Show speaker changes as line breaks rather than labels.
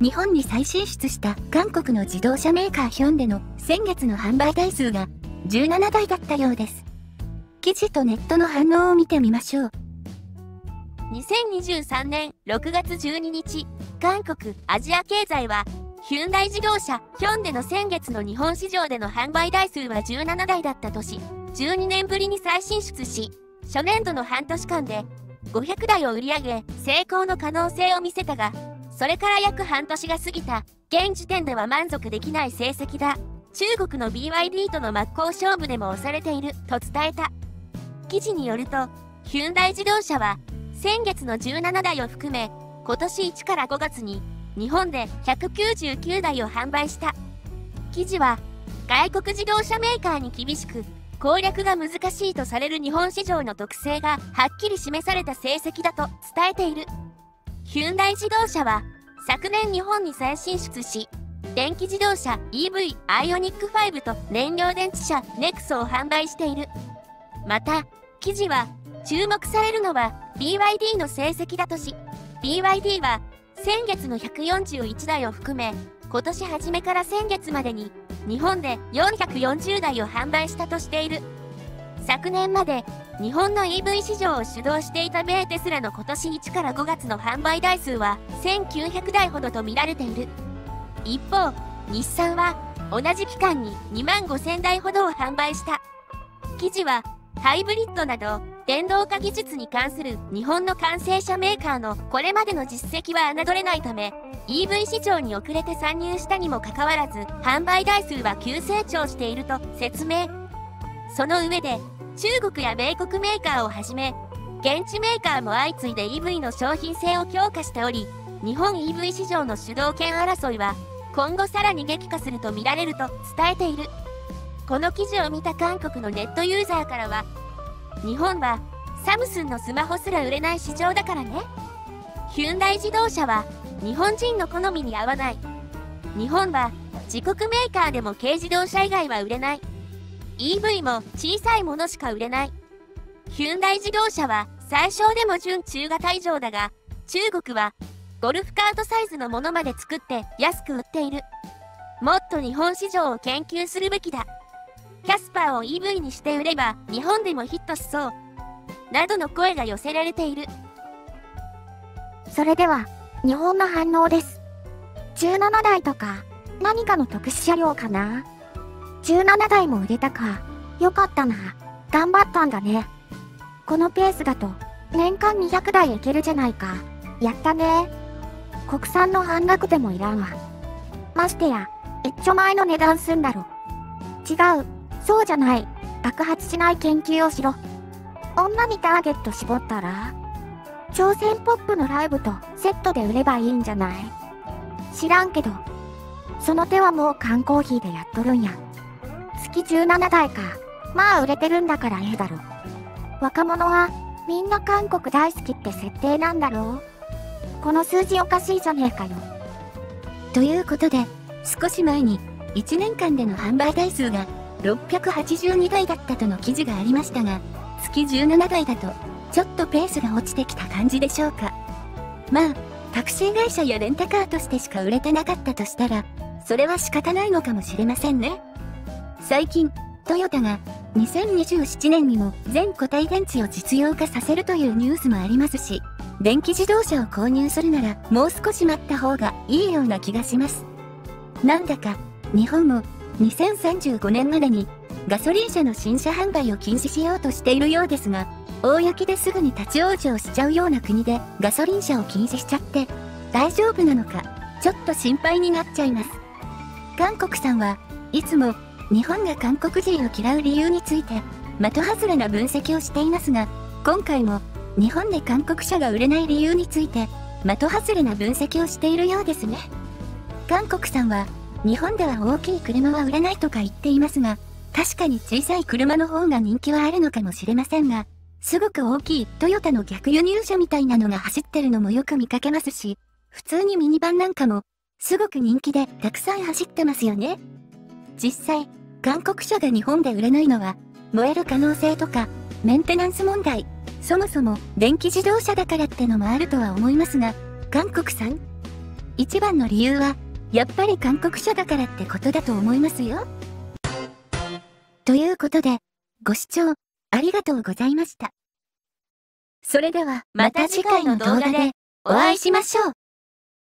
日本に再進出した韓国の自動車メーカーヒョンデの先月の販売台数が17台だったようです。記事とネットの反応を見てみましょう。
2023年6月12日、韓国アジア経済は、ヒュンダイ自動車ヒョンデの先月の日本市場での販売台数は17台だった年、12年ぶりに再進出し、初年度の半年間で500台を売り上げ、成功の可能性を見せたが、それから約半年が過ぎた、現時点では満足できない成績だ。中国の BYD との真っ向勝負でも押されている、と伝えた。記事によると、ヒュンダイ自動車は、先月の17台を含め、今年1から5月に、日本で199台を販売した。記事は、外国自動車メーカーに厳しく、攻略が難しいとされる日本市場の特性がはっきり示された成績だと伝えている。ヒュンダイ自動車は昨年日本に再進出し、電気自動車 EV アイオニック5と燃料電池車ネクソを販売している。また、記事は注目されるのは BYD の成績だとし、BYD は先月の141台を含め、今年初めから先月までに日本で440台を販売したとしている。昨年まで日本の EV 市場を主導していた米テスラの今年1から5月の販売台数は1900台ほどと見られている。一方、日産は同じ期間に2万5000台ほどを販売した。記事は、ハイブリッドなど電動化技術に関する日本の完成車メーカーのこれまでの実績は侮れないため、EV 市場に遅れて参入したにもかかわらず、販売台数は急成長していると説明。その上で、中国や米国メーカーをはじめ、現地メーカーも相次いで EV の商品性を強化しており、日本 EV 市場の主導権争いは、今後さらに激化すると見られると伝えている。この記事を見た韓国のネットユーザーからは、日本はサムスンのスマホすら売れない市場だからね。ヒュンダイ自動車は日本人の好みに合わない。日本は自国メーカーでも軽自動車以外は売れない。EV も小さいものしか売れない。ヒュンダイ自動車は最小でも準中型以上だが、中国はゴルフカートサイズのものまで作って安く売っている。もっと日本市場を研究するべきだ。キャスパーを EV にして売れば日本でもヒットしそう。などの声が寄せられている。
それでは、日本の反応です。17台とか、何かの特殊車両かな？17台も売れたか。よかったな。頑張ったんだね。このペースだと、年間200台いけるじゃないか。やったね。国産の半額でもいらんわ。ましてや、一丁前の値段すんだろ。違う。そうじゃない。爆発しない研究をしろ。女にターゲット絞ったら朝鮮ポップのライブとセットで売ればいいんじゃない知らんけど。その手はもう缶コーヒーでやっとるんや。月17台か。まあ売れてるんだからええだろ。若者はみんな韓国大好きって設定なんだろうこの数字おかしいじゃねえかよ。
ということで、少し前に1年間での販売台数が682台だったとの記事がありましたが、月17台だと、ちょっとペースが落ちてきた感じでしょうか。まあ、タクシー会社やレンタカーとしてしか売れてなかったとしたら、それは仕方ないのかもしれませんね。最近、トヨタが2027年にも全固体電池を実用化させるというニュースもありますし、電気自動車を購入するならもう少し待った方がいいような気がします。なんだか、日本も2035年までにガソリン車の新車販売を禁止しようとしているようですが、公ですぐに立ち往生しちゃうような国でガソリン車を禁止しちゃって大丈夫なのか、ちょっと心配になっちゃいます。韓国さんはいつも日本が韓国人を嫌う理由について的外れな分析をしていますが、今回も日本で韓国車が売れない理由について的外れな分析をしているようですね。韓国さんは日本では大きい車は売れないとか言っていますが、確かに小さい車の方が人気はあるのかもしれませんが、すごく大きいトヨタの逆輸入車みたいなのが走ってるのもよく見かけますし、普通にミニバンなんかも、すごく人気でたくさん走ってますよね。実際、韓国車が日本で売れないのは、燃える可能性とか、メンテナンス問題。そもそも電気自動車だからってのもあるとは思いますが、韓国産？一番の理由は、やっぱり韓国車だからってことだと思いますよ。ということで、ご視聴ありがとうございました。それではまた次回の動画でお会いしましょう。